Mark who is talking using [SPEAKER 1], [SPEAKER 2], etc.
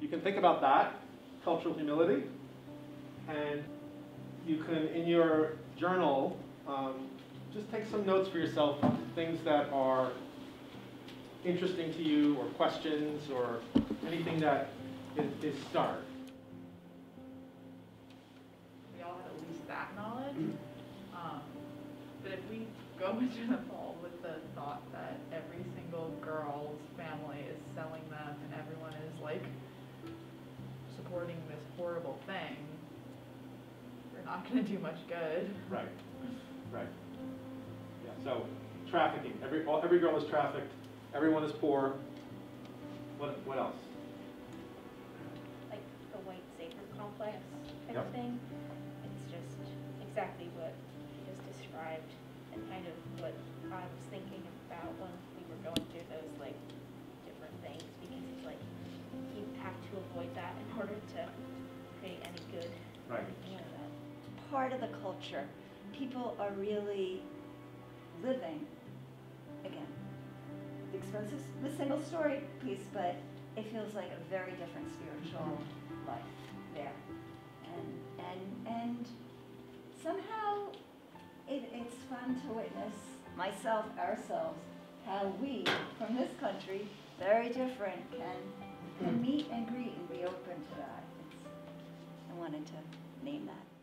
[SPEAKER 1] you can think about that, cultural humility, and you can, in your journal, um, just take some notes for yourself, things that are interesting to you, or questions, or anything that is, is stark.
[SPEAKER 2] we all have at least that knowledge. Um, but if we go into the supporting this horrible thing, we're not gonna do much good.
[SPEAKER 1] Right, right. Yeah, so trafficking, every, all- every girl is trafficked, everyone is poor. What, what else?
[SPEAKER 3] like the white savior complex type
[SPEAKER 1] Yep.
[SPEAKER 3] of thing. It's just exactly what you just described and kind of what I was thinking about avoid that in order to create any good
[SPEAKER 1] Right.
[SPEAKER 3] anything out of that.
[SPEAKER 4] part of the culture. People are really living, again, the expensive, the single story piece, but it feels like a very different spiritual life there. And, and, and somehow it, it's fun to witness myself, ourselves, how we, from this country, very different, can, wanted to name that.